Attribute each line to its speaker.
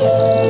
Speaker 1: Música